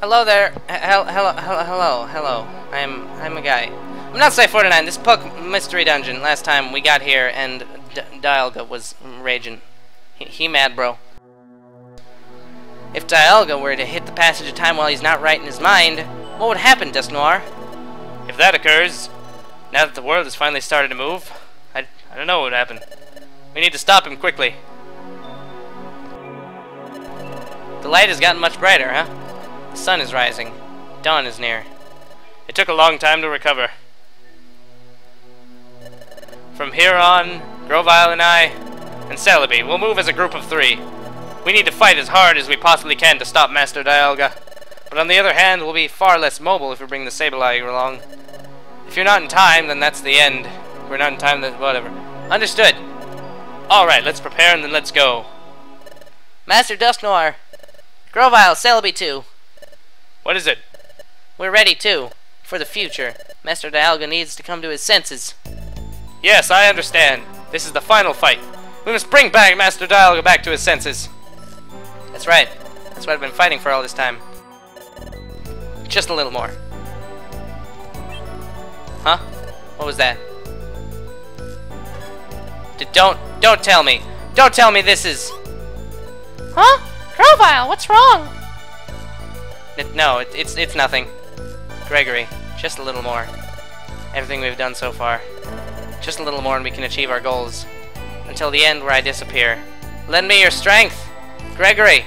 Hello there. Hello, hello, hello, hello. I'm I'm a guy. I'm not Slaya 49. This Puck Mystery Dungeon. Last time we got here and D Dialga was raging. He, he mad, bro. If Dialga were to hit the passage of time while he's not right in his mind, what would happen, Dusknoir? If that occurs, now that the world has finally started to move, I, I don't know what would happen. We need to stop him quickly. The light has gotten much brighter, huh? The sun is rising. Dawn is near. It took a long time to recover. From here on, Grovyle and I, and Celebi will move as a group of three. We need to fight as hard as we possibly can to stop Master Dialga. But on the other hand, we'll be far less mobile if we bring the Sableye along. If you're not in time, then that's the end. If we're not in time, then whatever. Understood. Alright, let's prepare and then let's go. Master Dust Noir. Grovyle, Celebi 2. What is it? We're ready too. For the future. Master Dialga needs to come to his senses. Yes, I understand. This is the final fight. We must bring back Master Dialga back to his senses. That's right. That's what I've been fighting for all this time. Just a little more. Huh? What was that? D don't don't tell me. Don't tell me this is Huh? Grovyle, what's wrong? It, no, it, it's it's nothing. Gregory, just a little more. Everything we've done so far. Just a little more and we can achieve our goals. Until the end where I disappear. Lend me your strength! Gregory!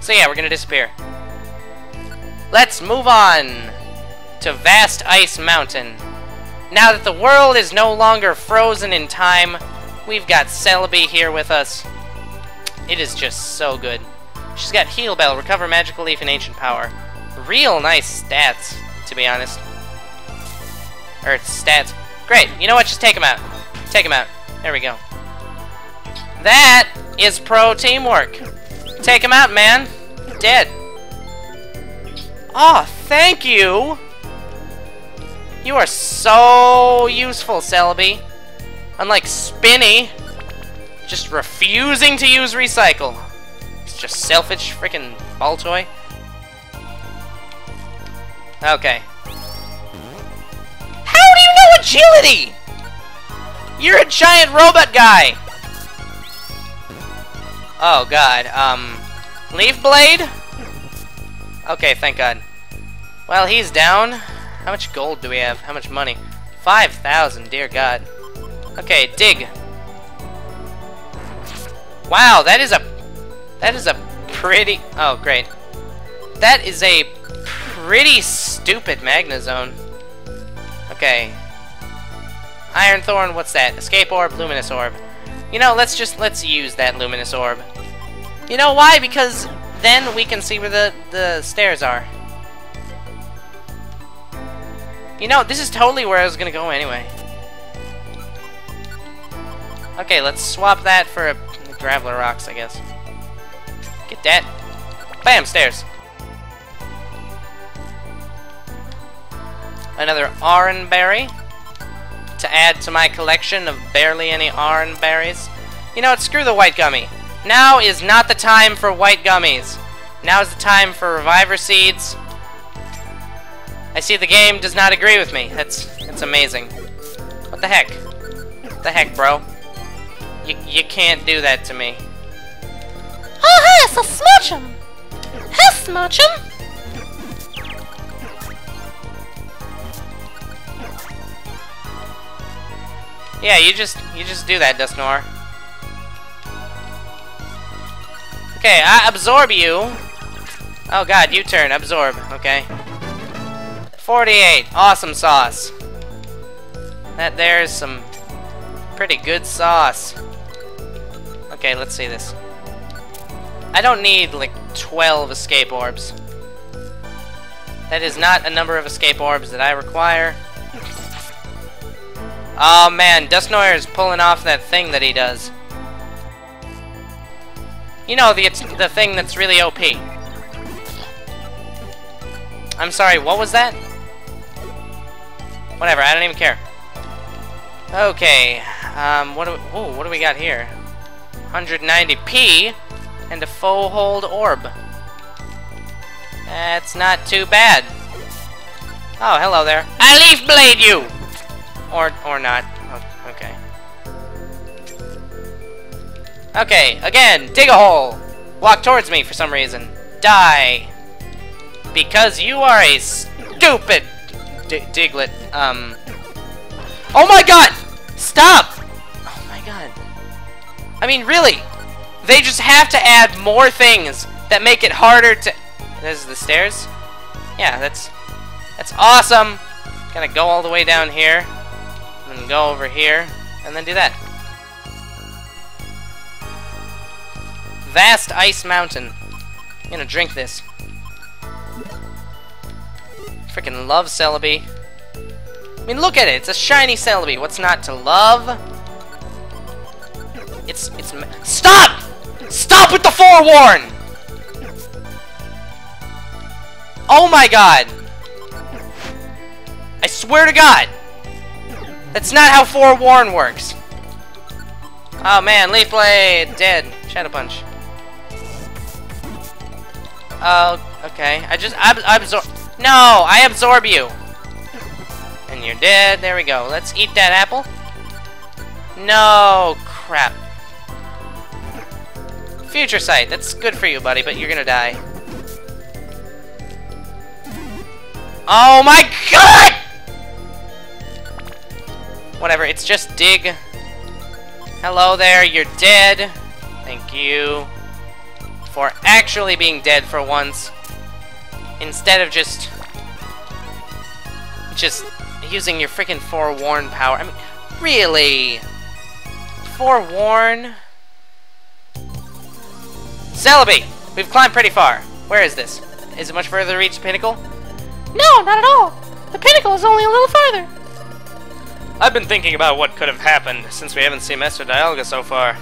So yeah, we're gonna disappear. Let's move on to Vast Ice Mountain. Now that the world is no longer frozen in time, we've got Celebi here with us. It is just so good. She's got Heal Bell, Recover Magical Leaf, and Ancient Power. Real nice stats, to be honest. Or stats. Great. You know what? Just take them out. Take them out. There we go. That is pro teamwork. Take him out, man. Dead. Oh, thank you. You are so useful, Celebi. Unlike Spinny, just refusing to use recycle. Just selfish freaking ball toy. Okay. How do you know agility? You're a giant robot guy. Oh god, um, Leaf Blade? Okay, thank god. Well, he's down. How much gold do we have? How much money? 5,000, dear god. Okay, dig. Wow, that is a... That is a pretty... Oh, great. That is a pretty stupid Magnezone. Okay. Iron Thorn, what's that? Escape Orb, Luminous Orb. You know, let's just, let's use that Luminous Orb. You know why? Because then we can see where the, the stairs are. You know, this is totally where I was gonna go anyway. Okay, let's swap that for a Gravelerocks, I guess. Get that. Bam, stairs. Another Oran Berry to add to my collection of barely any Oran Berries. You know what, screw the White Gummy. Now is not the time for White Gummies. Now is the time for Reviver Seeds. I see the game does not agree with me. That's that's amazing. What the heck? What the heck, bro? You, you can't do that to me. Oh, smooch him! Hey, smooch him! Yeah, you just you just do that, Dusknoir. Okay, I absorb you. Oh god, you turn, absorb, okay. 48, awesome sauce. That there's some pretty good sauce. Okay, let's see this. I don't need like 12 escape orbs. That is not a number of escape orbs that I require. Oh man, Dusknoir is pulling off that thing that he does. You know, the, the thing that's really OP. I'm sorry, what was that? Whatever, I don't even care. Okay, um, what do ooh, what do we got here? 190p and a Foe-Hold Orb. That's not too bad. Oh, hello there. I leaf blade you! Or, or not. Oh, okay. Okay, again, dig a hole. Walk towards me for some reason. Die. Because you are a stupid D. Um. Oh my god! Stop! Oh my god. I mean, really? They just have to add more things that make it harder to... This is the stairs? Yeah, that's... That's awesome! Gonna go all the way down here. And go over here. And then do that. Vast Ice Mountain. I'm gonna drink this. Freaking love Celebi. I mean, look at it. It's a shiny Celebi. What's not to love? It's it's. Stop! Stop with the forewarn! Oh my god! I swear to God, that's not how forewarn works. Oh man, Leaf Blade dead. Shadow Punch. Oh, okay. I just I, I absorb. No, I absorb you. And you're dead. There we go. Let's eat that apple. No, crap. Future sight. That's good for you, buddy, but you're gonna die. Oh my god! Whatever, it's just dig. Hello there, you're dead. Thank you for actually being dead for once. Instead of just... Just using your freaking forewarn power. I mean, really? Forewarn? Celebi! We've climbed pretty far. Where is this? Is it much further to reach the pinnacle? No, not at all. The pinnacle is only a little farther. I've been thinking about what could have happened since we haven't seen Master Dialga so far.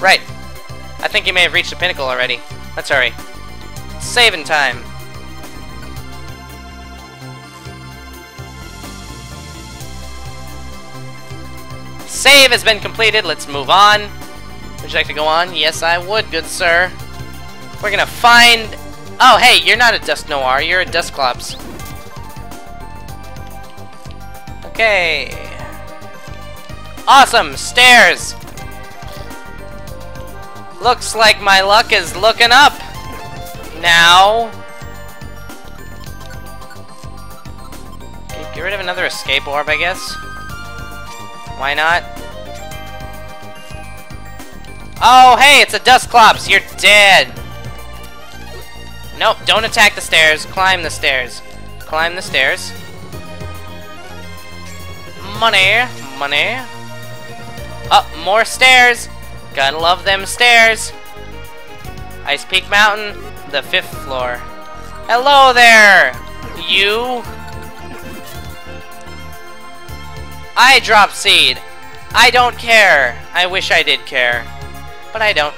Right. I think he may have reached the pinnacle already. Let's hurry. Saving time. Save has been completed. Let's move on. Would you like to go on? Yes, I would, good sir. We're gonna find... Oh, hey, you're not a Dusknoir. You're a Dusclops. Okay. Awesome! Stairs! Looks like my luck is looking up! Now... Get rid of another escape orb, I guess. Why not? Oh, hey, it's a Dusclops! You're dead! Nope, don't attack the stairs. Climb the stairs. Climb the stairs. Money, money. Up, oh, more stairs! Gotta love them stairs! Ice Peak Mountain, the fifth floor. Hello there! You! I drop seed. I don't care. I wish I did care. But I don't.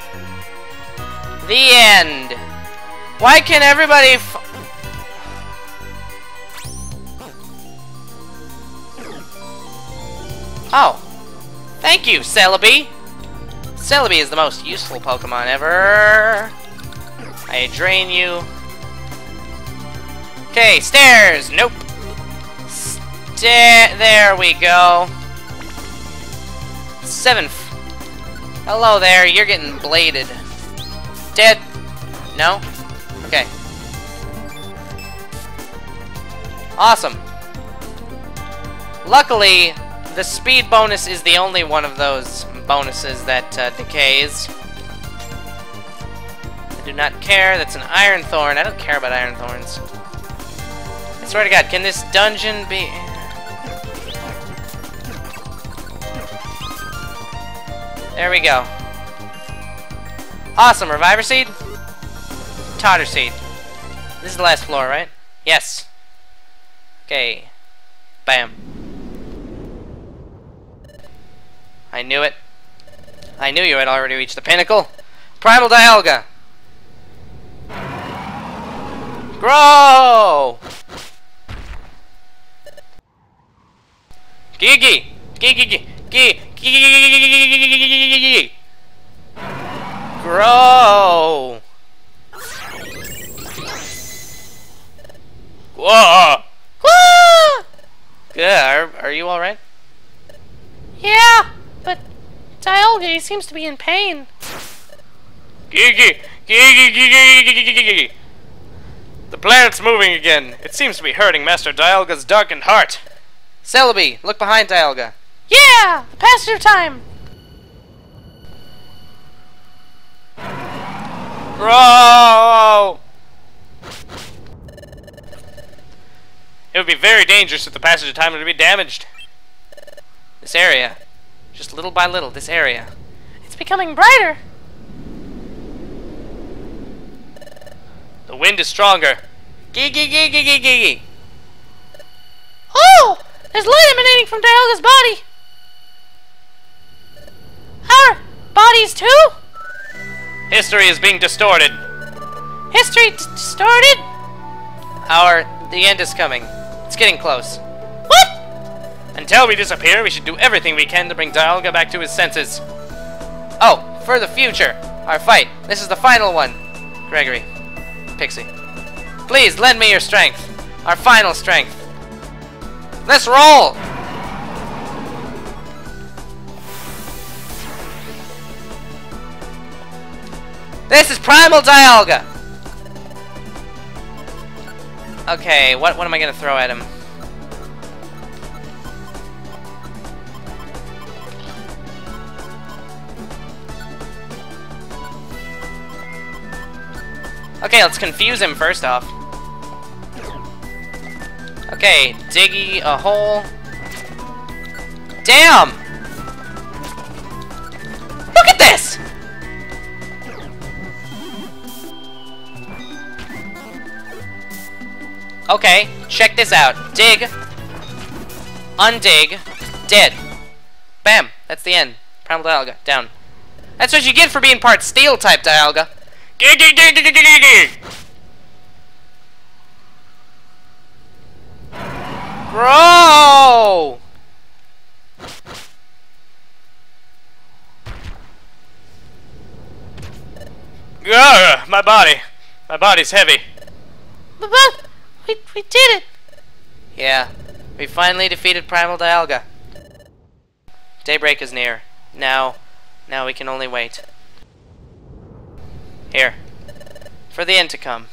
The end. Why can everybody Oh. Thank you, Celebi. Celebi is the most useful Pokemon ever. I drain you. Okay, stairs. Nope. Sta there we go. Seventh. Hello there, you're getting bladed. Dead. No? Okay. Awesome. Luckily, the speed bonus is the only one of those bonuses that uh, decays. I do not care. That's an Iron Thorn. I don't care about Iron Thorns. I swear to God, can this dungeon be... There we go. Awesome. Reviver Seed? Totter Seed. This is the last floor, right? Yes. Okay. Bam. I knew it. I knew you had already reached the pinnacle. Primal Dialga! Grow! Gigi! Gigi! Gigi! Grow. Whoa. Whoa. Good. Are, are you all right? Yeah, but Dialga seems to be in pain. The planet's moving again. It seems to be hurting Master Dialga's darkened heart. Celebi, look behind Dialga. Yeah! Of time! Bro! It would be very dangerous if the passage of time were to be damaged. This area. Just little by little, this area. It's becoming brighter! The wind is stronger. Gigi, gigi, gigi, gigi. Oh! There's light emanating from Dialga's History is being distorted. History distorted? Our, the end is coming. It's getting close. What? Until we disappear, we should do everything we can to bring Dialga back to his senses. Oh, for the future. Our fight. This is the final one. Gregory. Pixie. Please, lend me your strength. Our final strength. Let's roll! This is Primal Dialga! Okay, what, what am I gonna throw at him? Okay, let's confuse him first off. Okay, diggy a hole. Damn! Look at this! Okay, check this out. Dig. Undig. Dead. Bam! That's the end. Primal Dialga. Down. That's what you get for being part steel type Dialga. Bro! Ugh, my body. My body's heavy. We, we did it! Yeah, we finally defeated Primal Dialga. Daybreak is near. Now, now we can only wait. Here. For the end to come.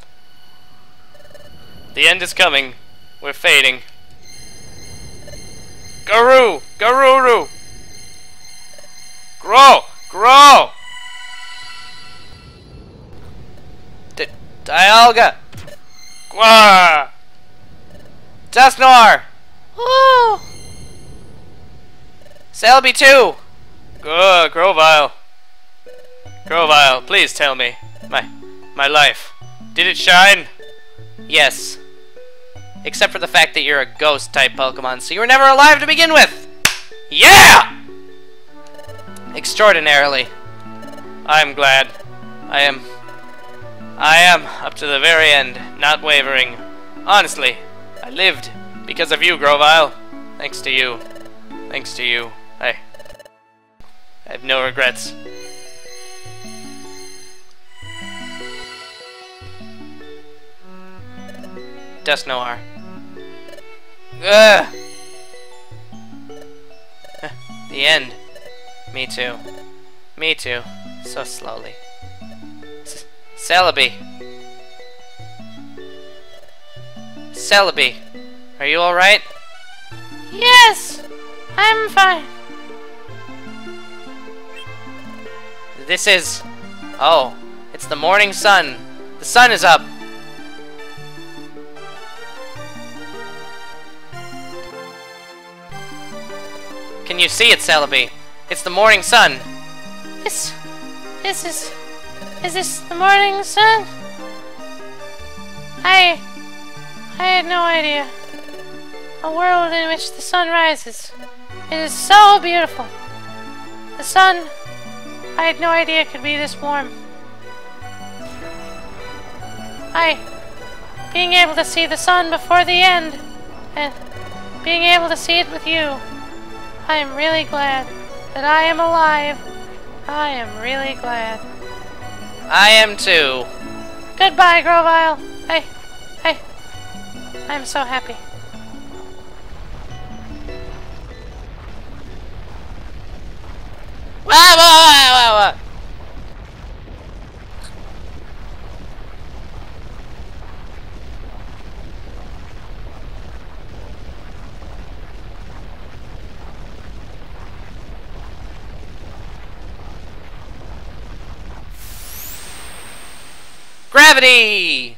The end is coming. We're fading. Garoo! Garuru! Grow! Grow! D Dialga! Uh, Gwa! Dusknoir! Oh! Celebi 2! Good, Grovyle. Grovyle, please tell me. My my life. Did it shine? Yes. Except for the fact that you're a ghost type Pokemon, so you were never alive to begin with! Yeah! Extraordinarily. I'm glad. I am I am up to the very end, not wavering. Honestly, I lived because of you, Grovyle. Thanks to you. Thanks to you. I I have no regrets. Dusknoir. Ugh! the end. Me too. Me too. So slowly. Celebi. Celebi. Are you alright? Yes! I'm fine. This is... Oh, it's the morning sun. The sun is up. Can you see it, Celebi? It's the morning sun. This. This is. Is this the morning sun? I. I had no idea. A world in which the sun rises. It is so beautiful. The sun. I had no idea it could be this warm. I. Being able to see the sun before the end. And being able to see it with you. I am really glad that I am alive. I am really glad. I am too. Goodbye, Grovyle. Hey, hey. I'm so happy. Wah, Abre!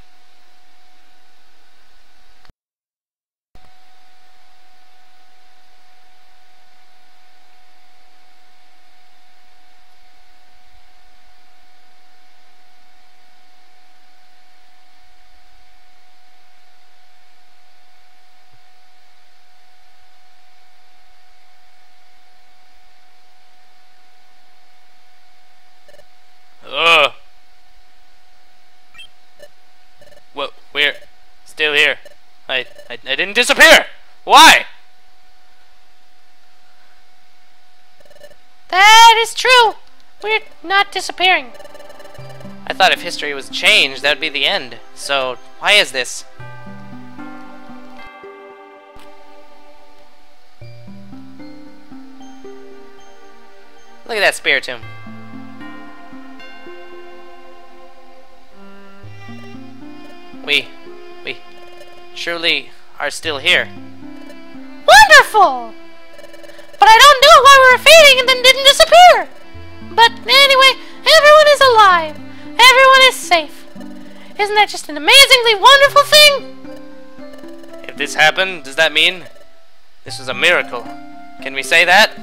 Didn't disappear. Why? That is true. We're not disappearing. I thought if history was changed, that would be the end. So, why is this? Look at that Spiritomb. We, we truly are still here. Wonderful! But I don't know why we were fading and then didn't disappear. But anyway, everyone is alive. Everyone is safe. Isn't that just an amazingly wonderful thing? If this happened, does that mean this was a miracle? Can we say that?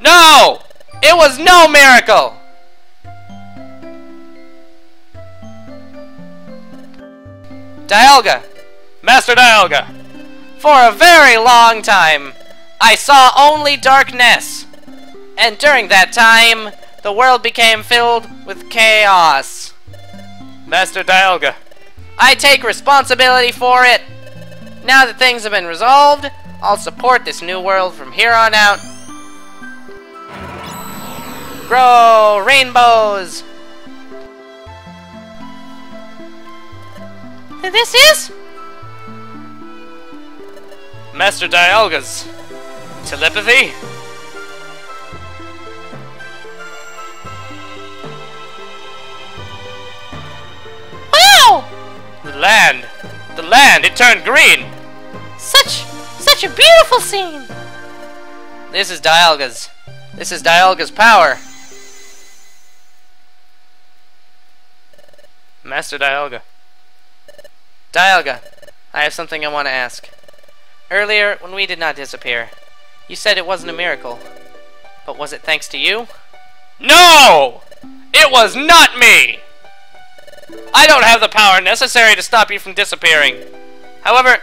No! It was no miracle! Dialga, Master Dialga! for a very long time, I saw only darkness. And during that time, the world became filled with chaos. Master Dialga! I take responsibility for it. Now that things have been resolved, I'll support this new world from here on out. Grow rainbows! This is? Master Dialga's telepathy? Wow! The land! The land! It turned green! Such, such a beautiful scene. This is Dialga's. This is Dialga's power. Master Dialga. Dialga, I have something I want to ask. Earlier, when we did not disappear, you said it wasn't a miracle. But was it thanks to you? No! It was not me! I don't have the power necessary to stop you from disappearing. However,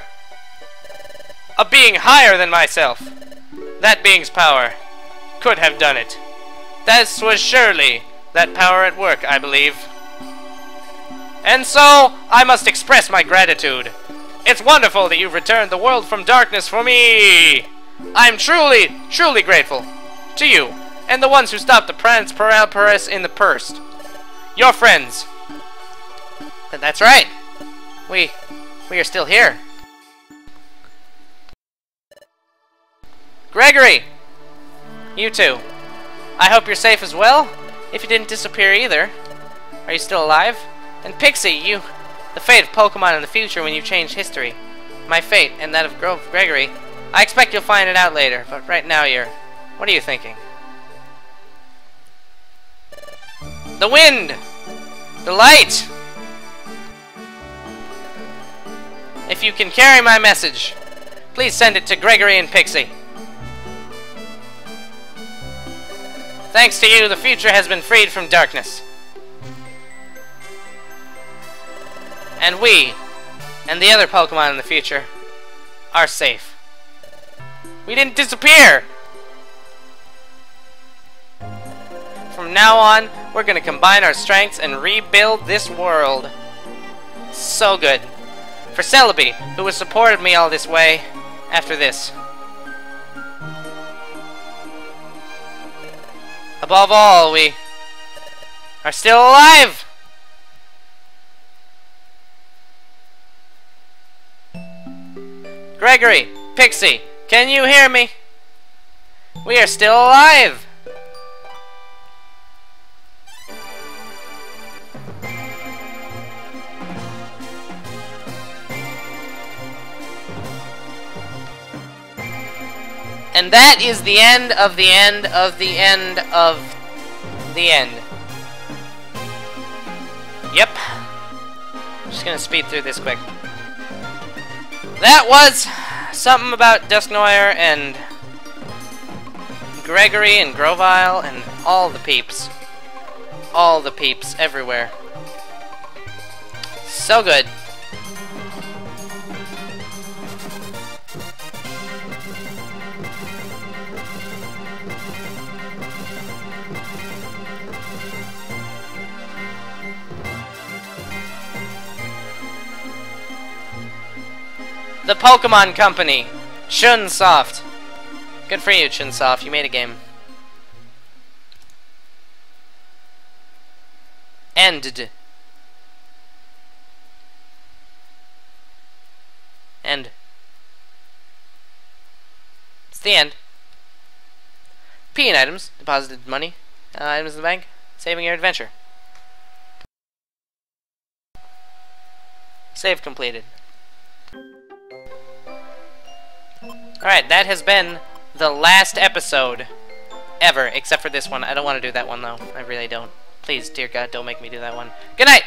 a being higher than myself, that being's power, could have done it. This was surely that power at work, I believe. And so, I must express my gratitude. It's wonderful that you've returned the world from darkness for me! I'm truly, truly grateful to you and the ones who stopped the Prince Paris in the purse. Your friends. Th- That's right. We, we are still here. Gregory! You too. I hope you're safe as well. If you didn't disappear either. Are you still alive? And Pixie, you... The fate of Pokemon in the future when you change history. My fate, and that of Gro- Gregory. I expect you'll find it out later, but right now you're... What are you thinking? The wind! The light! If you can carry my message, please send it to Gregory and Pixie. Thanks to you, the future has been freed from darkness. And we, and the other Pokemon in the future, are safe. We didn't disappear! From now on, we're gonna combine our strengths and rebuild this world. So good. For Celebi, who has supported me all this way, after this. Above all, we are still alive! Gregory, Pixie, can you hear me? We are still alive! And that is the end of the end of the end of the end. Yep. Just gonna speed through this quick. That was something about Dusknoir and Gregory and Grovyle and all the peeps. All the peeps everywhere. So good. The Pokemon Company. Chunsoft. Good for you, Chunsoft. You made a game. Ended. End. It's the end. P items. Deposited money. Uh, items in the bank. Saving your adventure. Save completed. Alright, that has been the last episode ever, except for this one. I don't want to do that one, though. I really don't. Please, dear God, don't make me do that one. Good night!